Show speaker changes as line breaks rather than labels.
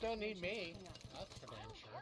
don't need me. That's for damn sure.